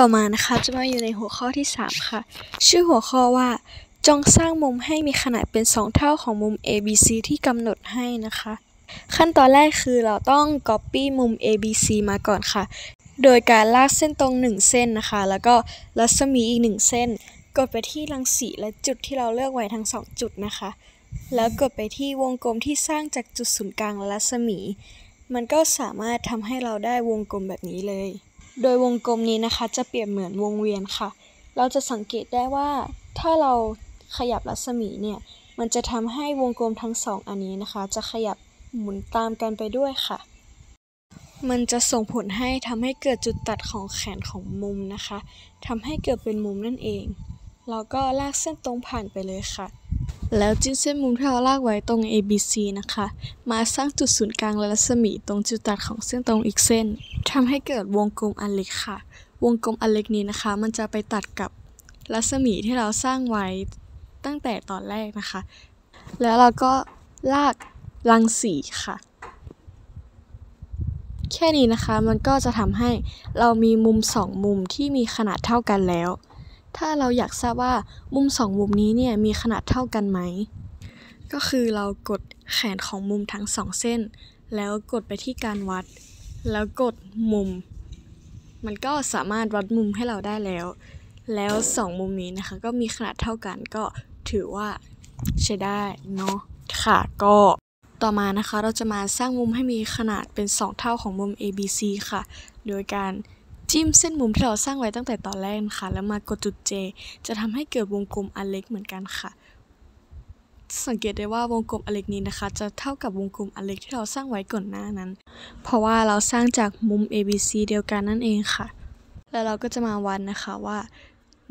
ต่อมานะคะจะมาอยู่ในหัวข้อที่ 3 ค่ะ ชื่อหัวข้อว่า จงสร้างมุมให้มีขนาดเป็น 2 เท่าของมุม ABC ที่กำหนดให้นะคะ ขั้นตอนแรกคือเราต้อง Copy มุม ABC มาก่อนค่ะ โดยการลากเส้นตรง 1 เส้นนะคะ แล้วก็รัศมีอีก 1 เส้น กดไปที่รังสีและจุดที่เราเลือกไว้ทั้ง 2 จุดนะคะ แล้วกดไปที่วงกลมที่สร้างจากจุดศูนย์กลางและรัศมี มันก็สามารถทำให้เราได้วงกลมแบบนี้เลย โดยวงกลมนี้นะคะ จะเปรียบเหมือนวงเวียนค่ะ เราจะสังเกตได้ว่าถ้าเราขยับรัศมีเนี่ย มันจะทำให้วงกลมทั้งสองอันนี้นะคะ จะขยับหมุนตามกันไปด้วยค่ะ มันจะส่งผลให้ทำให้เกิดจุดตัดของแขนของมุมนะคะทำให้เกิดเป็นมุมนั่นเองเราก็ลากเส้นตรงผ่านไปเลยค่ะ แล้วจิ้มเส้นมุมที่เราลากไว้ตรง ABC นะคะ มาสร้างจุดศูนย์กลางและรัศมีตรงจุดตัดของเส้นตรงอีกเส้นทำให้เกิดวงกลมอันเล็กค่ะ วงกลมอันเล็กนี้นะคะ มันจะไปตัดกับรัศมีที่เราสร้างไว้ตั้งแต่ตอนแรกนะคะ แล้วเราก็ลากรังสีค่ะ แค่นี้นะคะมันก็จะทำให้เรามีมุมสองมุมที่มีขนาดเท่ากันแล้ว ถ้าเราอยากทราบว่ามุมสองมุมนี้เนี่ยมีขนาดเท่ากันไหม ก็คือเรากดแขนของมุมทั้งสองเส้น แล้วกดไปที่การวัด แล้วกดมุม มันก็สามารถวัดมุมให้เราได้แล้ว แล้วสองมุมนี้นะคะ ก็มีขนาดเท่ากันก็ถือว่าใช้ได้เนาะค่ะก็ต่อมานะคะเราจะมาสร้างมุมให้มีขนาดเป็น 2 เท่าของมุม ABC ค่ะ โดยการ จิ้มเส้นมุมที่เราสร้างไว้ตั้งแต่ตอนแรกนะคะแล้วมากดจุด J จะทำให้เกิดวงกลมอันเล็กเหมือนกันค่ะ สังเกตได้ว่าวงกลมอันเล็กนี้นะคะ จะเท่ากับวงกลมอันเล็กที่เราสร้างไว้ก่อนหน้านั้น เพราะว่าเราสร้างจากมุม ABC เดียวกันนั่นเองค่ะ แล้วเราก็จะมาวัดนะคะว่า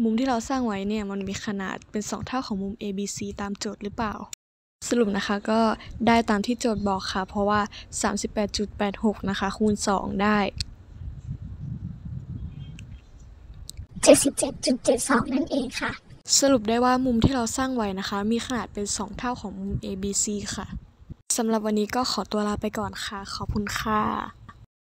มุมที่เราสร้างไว้เนี่ยมันมีขนาดเป็น 2 เท่าของมุม ABC ตามโจทย์หรือเปล่าสรุปนะคะก็ได้ตามที่โจทย์บอกค่ะ เพราะว่า 38.86 นะคะ คูณ 2 ได้ 77.72 นั่นเองค่ะ สรุปได้ว่ามุมที่เราสร้างไว้นะคะ มีขนาดเป็น 2 เท่าของมุม ABC ค่ะ สำหรับวันนี้ก็ขอตัวลาไปก่อนค่ะ ขอบคุณค่ะ